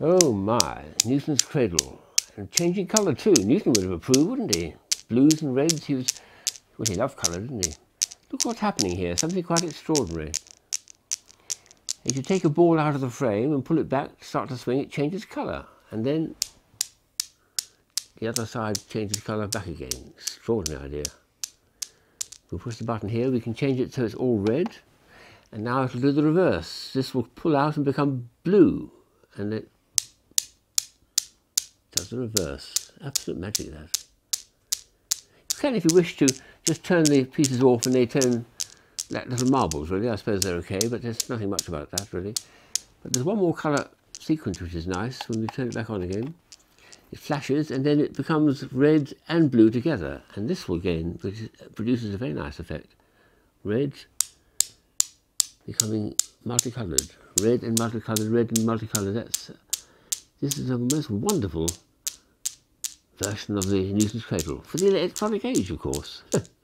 Oh my, Newton's cradle. And changing colour too. Newton would have approved, wouldn't he? Blues and reds, he was, well, he loved colour, didn't he? Look what's happening here, something quite extraordinary. If you take a ball out of the frame and pull it back, start to swing, it changes colour. And then the other side changes colour back again. Extraordinary idea. We'll push the button here, we can change it so it's all red. And now it'll do the reverse. This will pull out and become blue. And it does the reverse. Absolute magic that. You can, if you wish to, just turn the pieces off and they turn like little marbles, really. I suppose they're okay, but there's nothing much about that, really. But there's one more colour sequence which is nice when we turn it back on again. It flashes and then it becomes red and blue together. And this will again produces a very nice effect. Red becoming multicoloured. Red and multicoloured, red and multicoloured. That's, this is a most wonderful version of the Newton's cradle for the electronic age, of course.